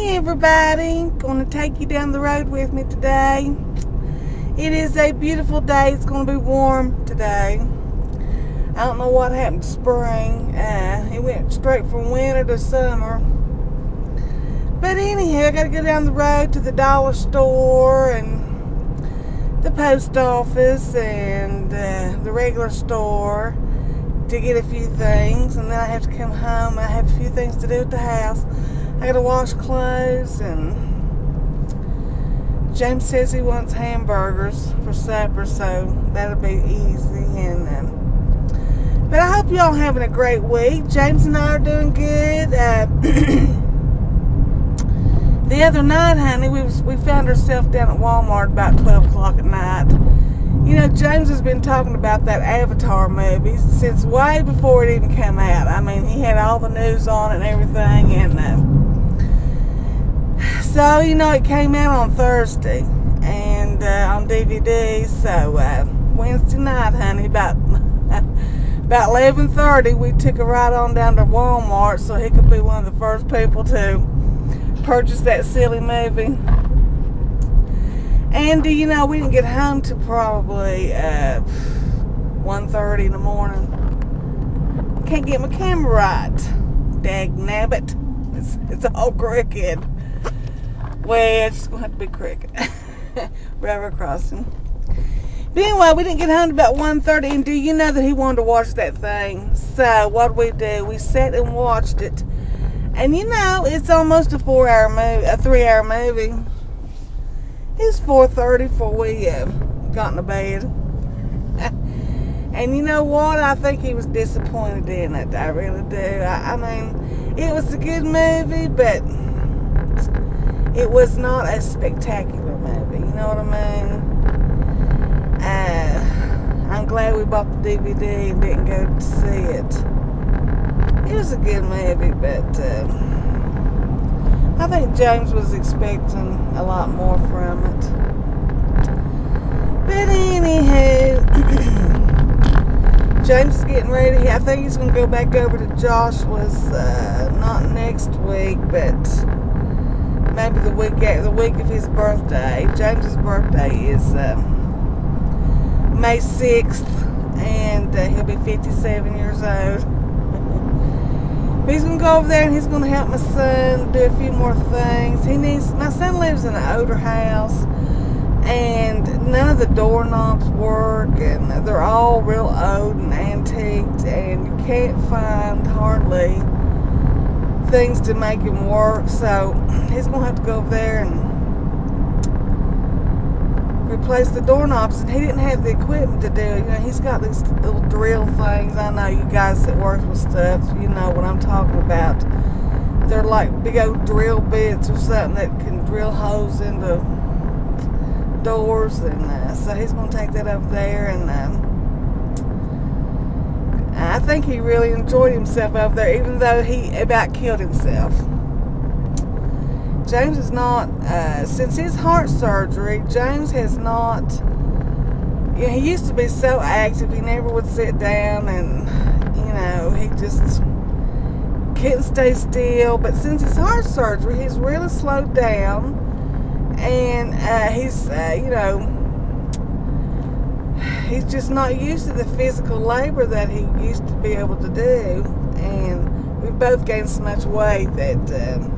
Hey everybody, gonna take you down the road with me today. It is a beautiful day. It's gonna be warm today. I don't know what happened to spring. Uh, it went straight from winter to summer. But anyhow, I gotta go down the road to the dollar store and the post office and uh, the regular store to get a few things and then I have to come home. I have a few things to do at the house. I gotta wash clothes and James says he wants hamburgers for supper, so that'll be easy. And um, but I hope y'all having a great week. James and I are doing good. Uh, the other night, honey, we was, we found ourselves down at Walmart about twelve o'clock at night. You know, James has been talking about that Avatar movie since way before it even came out. I mean, he had all the news on and everything, and. Uh, so, you know, it came out on Thursday and uh, on DVD. So, uh, Wednesday night, honey, about about 11.30, we took a ride on down to Walmart so he could be one of the first people to purchase that silly movie. And, you know, we didn't get home till probably uh, 1.30 in the morning. Can't get my camera right. Dag nabbit. It's, it's all crooked. Going to have to be cricket. River crossing. But anyway, we didn't get home about 1.30, and do you know that he wanted to watch that thing? So, what we do? We sat and watched it. And you know, it's almost a four-hour movie, a three-hour movie. It's 4.30 before we uh, got into bed. and you know what? I think he was disappointed in it. I really do. I, I mean, it was a good movie, but it was not a spectacular movie. You know what I mean? Uh, I'm glad we bought the DVD and didn't go to see it. It was a good movie, but uh, I think James was expecting a lot more from it. But anywho, James is getting ready. I think he's going to go back over to Joshua's, uh, not next week, but maybe the week the week of his birthday. James's birthday is um, May 6th, and uh, he'll be 57 years old. he's gonna go over there and he's gonna help my son do a few more things. He needs. My son lives in an older house, and none of the doorknobs work, and they're all real old and antiqued, and you can't find hardly things to make him work. So he's going to have to go over there and replace the doorknobs. And he didn't have the equipment to do. You know, he's got these little drill things. I know you guys that work with stuff, you know what I'm talking about. They're like big old drill bits or something that can drill holes into doors. And uh, so he's going to take that over there and... Um, I think he really enjoyed himself over there, even though he about killed himself. James is not, uh, since his heart surgery, James has not, know, he used to be so active, he never would sit down and, you know, he just couldn't stay still. But since his heart surgery, he's really slowed down and uh, he's, uh, you know, he's just not used to the physical labor that he used to be able to do. And we've both gained so much weight that um,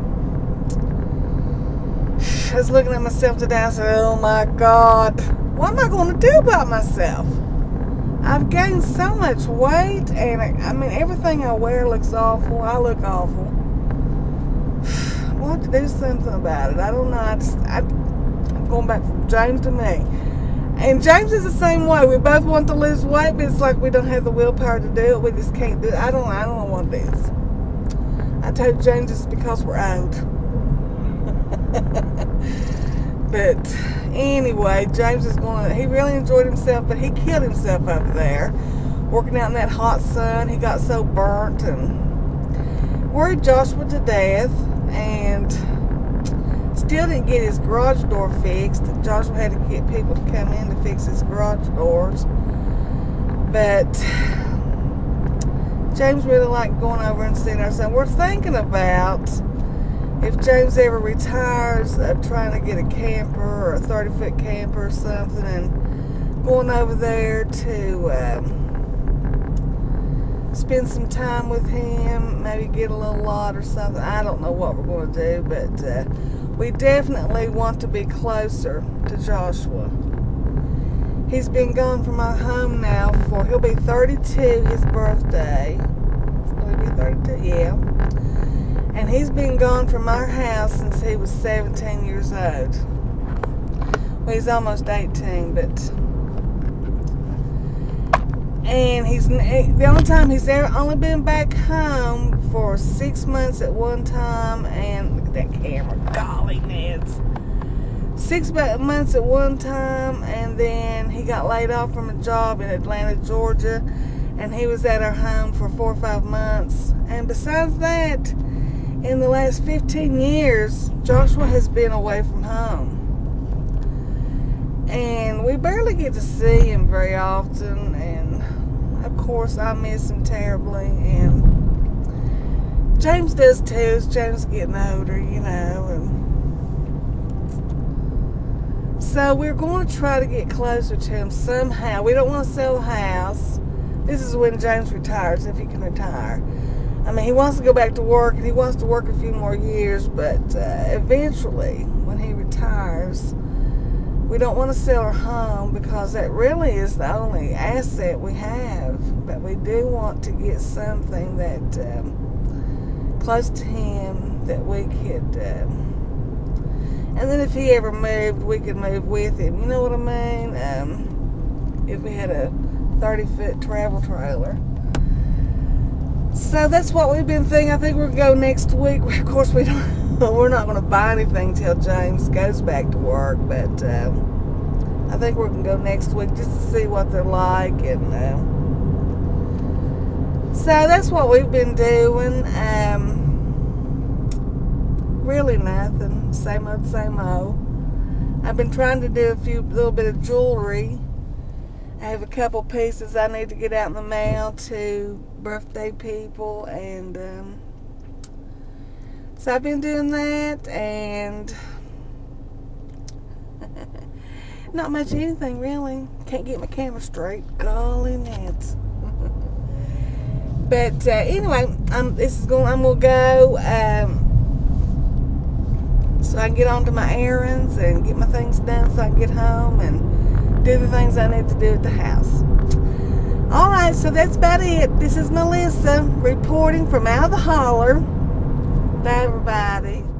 I was looking at myself today and said, oh my God, what am I going to do about myself? I've gained so much weight and I, I mean, everything I wear looks awful. I look awful. I want to do something about it. I don't know. I just, I, I'm going back from James to me. And James is the same way. We both want to lose weight, but it's like we don't have the willpower to do it. We just can't do it. I don't I don't want this. I told James it's because we're out. but anyway, James is going he really enjoyed himself, but he killed himself over there. Working out in that hot sun. He got so burnt and worried Joshua to death. And still didn't get his garage door fixed. Joshua had to get people to come in to fix his garage doors. But James really liked going over and seeing our son. We're thinking about if James ever retires, uh, trying to get a camper or a 30 foot camper or something and going over there to um, spend some time with him, maybe get a little lot or something. I don't know what we're going to do, but uh, we definitely want to be closer to Joshua. He's been gone from our home now for, he'll be 32 his birthday. Will be 32? Yeah. And he's been gone from our house since he was 17 years old. Well, he's almost 18, but. And he's eh, the only time he's ever only been back home for six months at one time. And look at that camera, golly, Neds. Six months at one time, and then he got laid off from a job in Atlanta, Georgia, and he was at our home for four or five months. And besides that, in the last 15 years, Joshua has been away from home. And we barely get to see him very often. And of course, I miss him terribly. And James does too, as James getting older, you know. And so we're going to try to get closer to him somehow. We don't want to sell the house. This is when James retires, if he can retire. I mean, he wants to go back to work and he wants to work a few more years, but uh, eventually, when he retires, we don't want to sell our home because that really is the only asset we have. But we do want to get something that um, close to him that we could. Um, and then if he ever moved, we could move with him. You know what I mean? Um, if we had a 30 foot travel trailer. So that's what we've been thinking. I think we'll go next week. Of course, we don't. We're not going to buy anything till James goes back to work, but um, I think we're going to go next week just to see what they're like, and uh, so that's what we've been doing. Um, really nothing. Same old, same old. I've been trying to do a few little bit of jewelry. I have a couple pieces I need to get out in the mail to birthday people and um, so I've been doing that and not much anything really can't get my camera straight golly nets but uh, anyway I'm this is going I'm gonna go um, so I can get on to my errands and get my things done so I can get home and do the things I need to do at the house all right, so that's about it. This is Melissa reporting from out of the holler. Everybody.